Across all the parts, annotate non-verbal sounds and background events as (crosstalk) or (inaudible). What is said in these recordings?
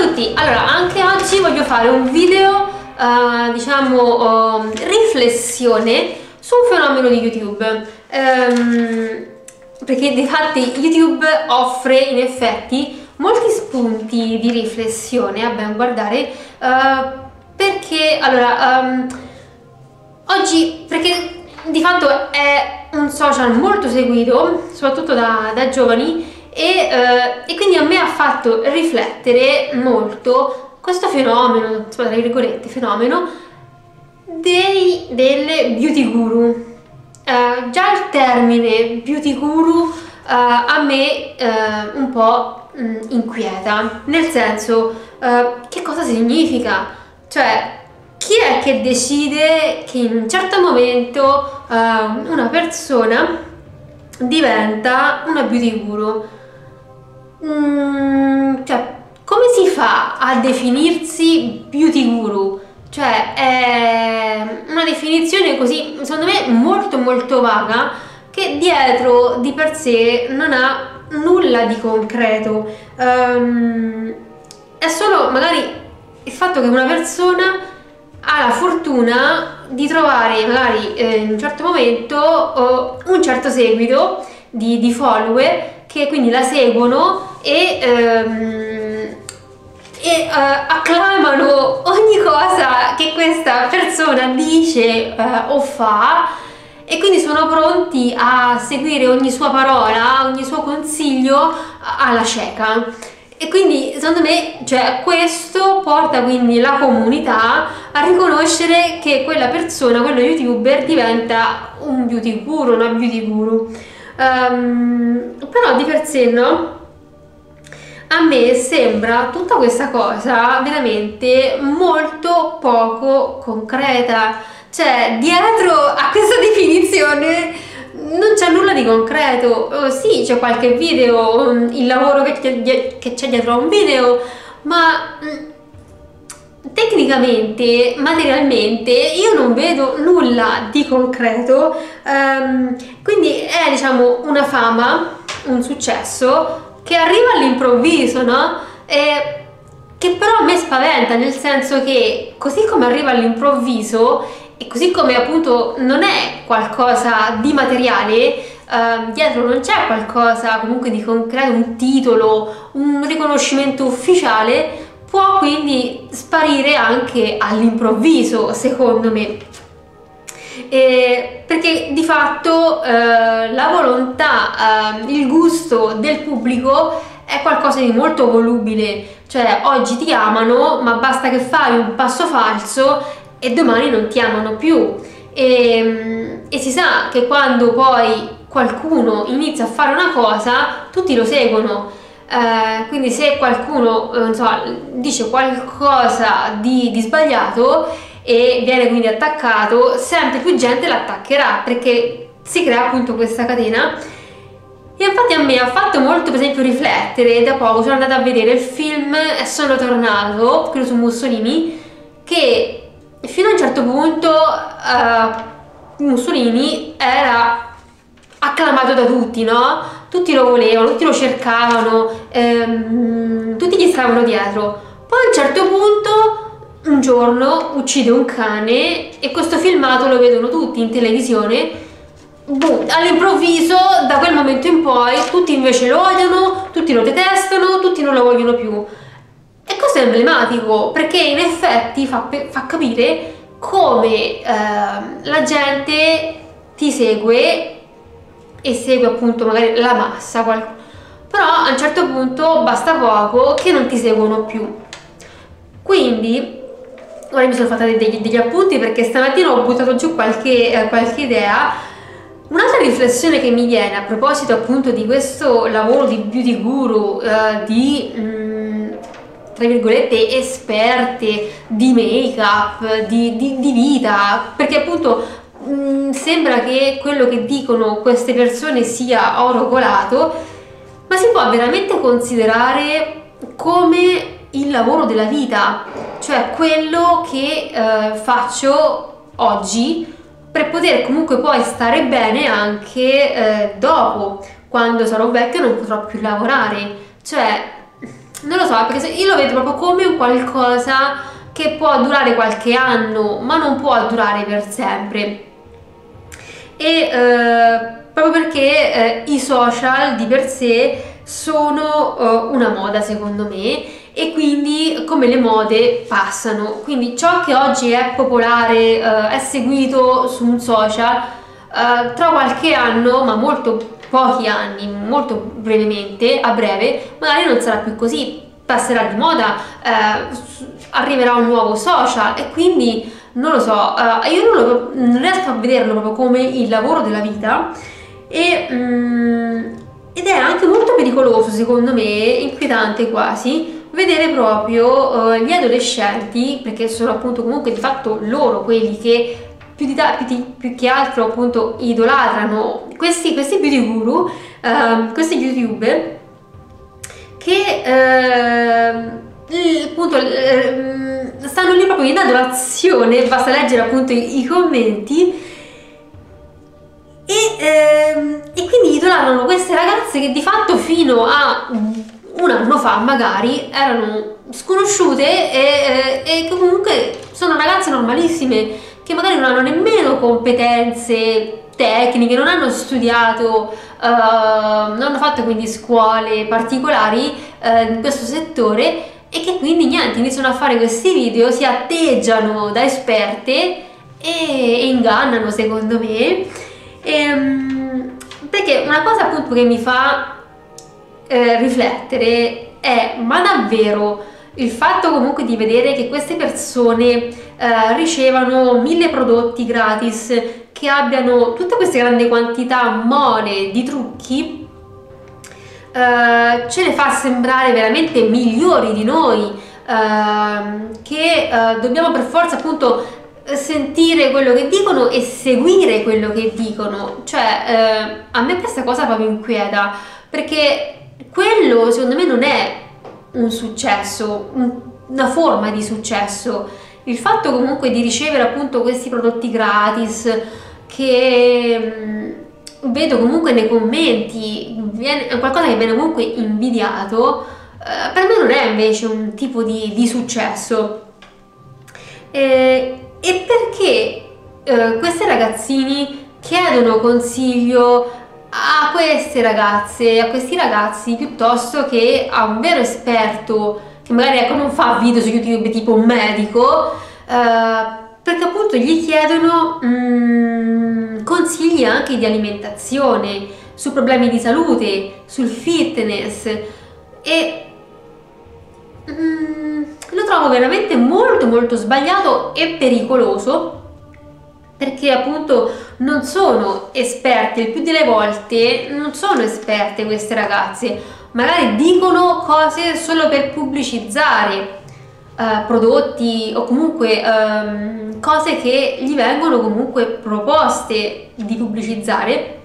tutti, allora anche oggi voglio fare un video, uh, diciamo, uh, riflessione su un fenomeno di YouTube. Um, perché di fatti YouTube offre in effetti molti spunti di riflessione a ben guardare uh, perché allora um, oggi perché di fatto è un social molto seguito soprattutto da, da giovani e, uh, e, quindi a me ha fatto riflettere molto questo fenomeno, tra virgolette, fenomeno dei, delle beauty guru Uh, già il termine beauty guru uh, a me uh, un po' mh, mm, inquieta, nel senso che cosa significa? Cioè, chi è che decide che in un certo momento una persona diventa una beauty guru? Mm, cioè, come si fa a definirsi beauty guru? Cioè è una definizione così, secondo me, molto molto vaga che dietro di per sé non ha nulla di concreto. Um, è solo magari il fatto che una persona ha la fortuna di trovare magari eh, in un certo momento un certo seguito di, di, follower che quindi la seguono e um, e uh, acclamano ogni cosa che questa persona dice uh, o fa e quindi sono pronti a seguire ogni sua parola, ogni suo consiglio alla cieca. E quindi secondo me cioè, questo porta quindi la comunità a riconoscere che quella persona, quello youtuber diventa un beauty guru, una beauty guru. Um, però di per sé no? a me sembra tutta questa cosa veramente molto poco concreta. Cioè, dietro a questa (laughs) definizione non c'è nulla di concreto. Oh, sì, c'è qualche video, mm, il lavoro che c'è dietro a un video, ma mm, tecnicamente, materialmente, io non vedo nulla di concreto. Um, quindi è, diciamo, una fama, un successo che arriva all'improvviso, no? E che però a me spaventa, nel senso che così come arriva all'improvviso e così come appunto non è qualcosa di materiale, eh, dietro non c'è qualcosa comunque di concreto, un titolo, un riconoscimento ufficiale, può quindi sparire anche all'improvviso, secondo me. Eh, perché di fatto eh, la volontà, eh, il gusto del pubblico è qualcosa di molto volubile, cioè oggi ti amano ma basta che fai un passo falso e domani non ti amano più. E, e si sa che quando poi qualcuno inizia a fare una cosa tutti lo seguono eh, quindi se qualcuno eh, so, dice qualcosa di, di sbagliato e viene quindi attaccato, sempre più gente l'attaccherà perché si crea appunto questa catena. E infatti a me ha fatto molto per esempio riflettere, da poco sono andata a vedere il film e sono tornato, quello su Mussolini, che fino a un certo punto uh, Mussolini era acclamato da tutti, no? Tutti lo volevano, tutti lo cercavano, ehm, tutti gli stavano dietro. Poi a un certo punto un giorno uccide un cane e questo filmato lo vedono tutti in televisione boom, all'improvviso da quel momento in poi tutti invece lo odiano, tutti lo detestano, tutti non lo vogliono più e questo è emblematico perché in effetti fa, fa capire come eh, la gente ti segue e segue appunto magari la massa però a un certo punto basta poco che non ti seguono più. Quindi ora mi sono fatta degli, degli appunti perché stamattina ho buttato giù qualche, eh, qualche idea. Un'altra riflessione che mi viene a proposito appunto di questo lavoro di beauty guru, eh, di mh, mm, tra virgolette esperte di make up, di, di, di vita, perché appunto mm, sembra che quello che dicono queste persone sia oro colato, ma si può veramente considerare come il lavoro della vita, cioè quello che eh, faccio oggi per poter comunque poi stare bene anche eh, dopo, quando sarò vecchio non potrò più lavorare. Cioè, non lo so, perché io lo vedo proprio come un qualcosa che può durare qualche anno, ma non può durare per sempre. E eh, proprio perché eh, i social di per sé sono uh, una moda secondo me e quindi come le mode passano. Quindi ciò che oggi è popolare uh, è seguito su un social uh, tra qualche anno ma molto pochi anni molto brevemente a breve magari non sarà più così. Passerà di moda arriverà un nuovo social e quindi non lo so io non, lo, non, riesco a vederlo proprio come il lavoro della vita e mm, ed è anche molto pericoloso secondo me, inquietante quasi, vedere proprio uh, gli adolescenti, perché sono appunto comunque di fatto loro quelli che più, di, più, più che altro appunto idolatrano questi, questi beauty guru, uh, questi youtuber, che uh, appunto stanno lì proprio in adorazione, basta leggere appunto i, i commenti. E, ehm, e quindi idolatrano queste ragazze che di fatto fino a un anno fa magari erano sconosciute e, e, che comunque sono ragazze normalissime che magari non hanno nemmeno competenze tecniche, non hanno studiato, uh, non hanno fatto quindi scuole particolari uh, in questo settore e che quindi niente, iniziano a fare questi video, si atteggiano da esperte e, e ingannano secondo me. Ehm, perché una cosa appunto che mi fa eh, riflettere è ma davvero il fatto comunque di vedere che queste persone eh, ricevano mille prodotti gratis che abbiano tutte queste grandi quantità mole di trucchi eh, ce le fa sembrare veramente migliori di noi eh, che eh, dobbiamo per forza appunto sentire quello che dicono e seguire quello che dicono. Cioè, eh, a me questa cosa proprio inquieta, perché quello secondo me non è un successo, un, una forma di successo. Il fatto comunque di ricevere appunto questi prodotti gratis che mm, vedo comunque nei commenti, viene, è qualcosa che viene comunque invidiato, eh, per me non è invece un tipo di, di successo. E e perché eh, questi ragazzini chiedono consiglio a queste ragazze, a questi ragazzi, piuttosto che a un vero esperto che magari ecco, non fa video su YouTube tipo un medico, eh, perché appunto gli chiedono mm, consigli anche di alimentazione, su problemi di salute, sul fitness e mm, lo trovo veramente molto molto sbagliato e pericoloso perché appunto non sono esperte, il più delle volte non sono esperte queste ragazze, magari dicono cose solo per pubblicizzare uh, prodotti o comunque um, cose che gli vengono comunque proposte di pubblicizzare,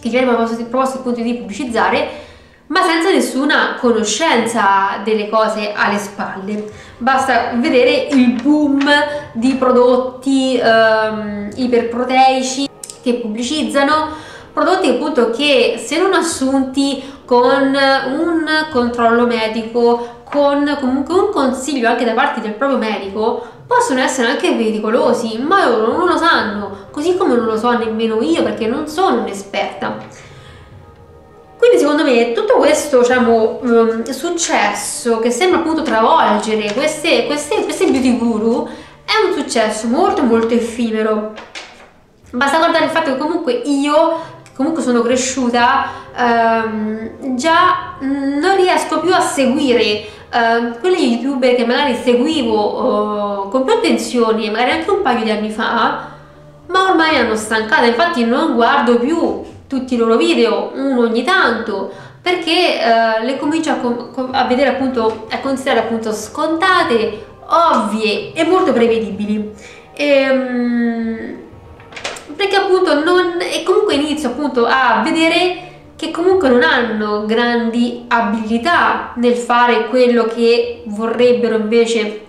che gli proposte, proposte appunto di pubblicizzare ma senza nessuna conoscenza delle cose alle spalle. Basta vedere il boom di prodotti um, iperproteici che pubblicizzano, prodotti appunto che se non assunti con un controllo medico, con comunque un consiglio anche da parte del proprio medico, possono essere anche pericolosi, ma loro non lo sanno, così come non lo so nemmeno io perché non sono un'esperta. Quindi secondo me tutto questo diciamo, um, successo che sembra appunto travolgere queste, queste, queste beauty guru è un successo molto molto effimero. Basta guardare il fatto che comunque io, comunque sono cresciuta, um, già non riesco più a seguire uh, quelle youtuber che magari seguivo uh, con più attenzione, magari anche un paio di anni fa, ma ormai hanno stancata, infatti non guardo più tutti i loro video, uno ogni tanto, perché eh, le comincio a, a, vedere appunto, a considerare appunto scontate, ovvie e molto prevedibili. E, um, perché appunto non... e comunque inizio appunto a vedere che comunque non hanno grandi abilità nel fare quello che vorrebbero invece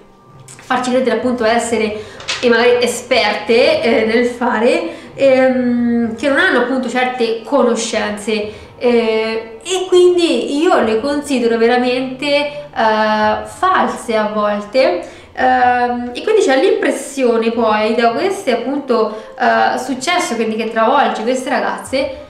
farci credere appunto essere e magari esperte eh, nel fare ehm, che non hanno appunto certe conoscenze. Eh, e quindi io le considero veramente eh, false a volte. Uh, e quindi c'è l'impressione poi da questo appunto uh, successo quindi che travolge queste ragazze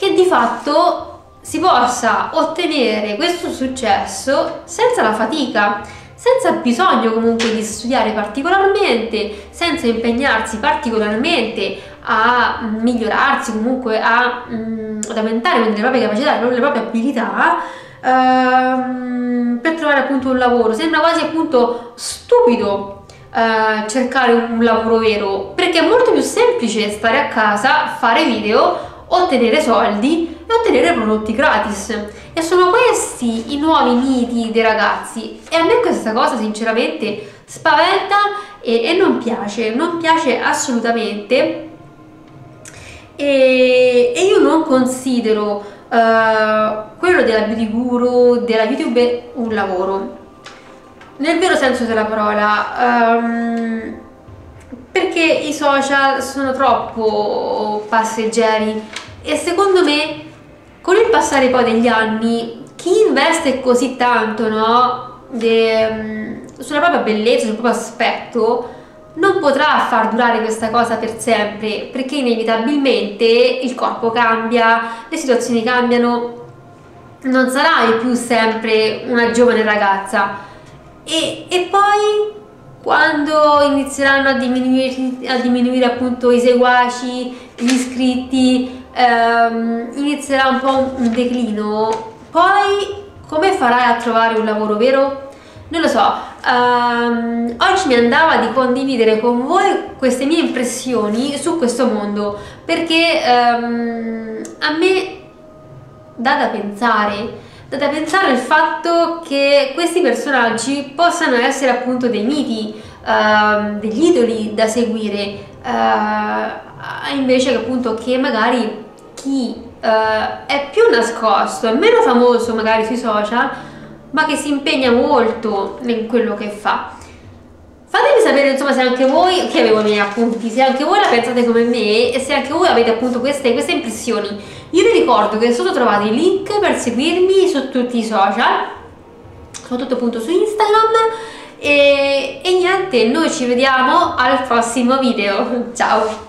che di fatto si possa ottenere questo successo senza la fatica senza bisogno comunque di studiare particolarmente, senza impegnarsi particolarmente a migliorarsi, comunque a, mm, ad aumentare le proprie capacità, le proprie abilità, ehm, per trovare appunto un lavoro. Sembra quasi appunto stupido eh, cercare un lavoro vero, perché è molto più semplice stare a casa, fare video, ottenere soldi e ottenere prodotti gratis. E sono questi i nuovi miti dei ragazzi. E a me questa cosa sinceramente spaventa e, e non piace, non piace assolutamente. E, e io non considero uh, quello della beauty guru, della YouTube un lavoro. Nel vero senso della parola. Um, perché i social sono troppo passeggeri. E secondo me con il passare poi degli anni chi investe così tanto no, de, mm, sulla propria bellezza, sul proprio aspetto non potrà far durare questa cosa per sempre perché inevitabilmente il corpo cambia, le situazioni cambiano, non sarai più sempre una giovane ragazza. E, e poi quando inizieranno a diminuire, a diminuire appunto i seguaci, gli iscritti, ehm, inizierà un po' un declino, poi come farai a trovare un lavoro vero? Non lo so, um, oggi mi andava di condividere con voi queste mie impressioni su questo mondo perché um, a me dà da pensare da pensare il fatto che questi personaggi possano essere appunto dei miti, uh, degli idoli da seguire, uh, invece che appunto che magari chi uh, è più nascosto, è meno famoso magari sui social, ma che si impegna molto in quello che fa. Fatemi sapere insomma se anche voi, che avevo i miei appunti, se anche voi la pensate come me e se anche voi avete appunto queste, queste impressioni. Io vi ricordo che sotto trovate i link per seguirmi su tutti i social, soprattutto appunto su Instagram e, e niente, noi ci vediamo al prossimo video. (laughs) Ciao!